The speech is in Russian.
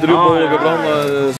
Любого брал на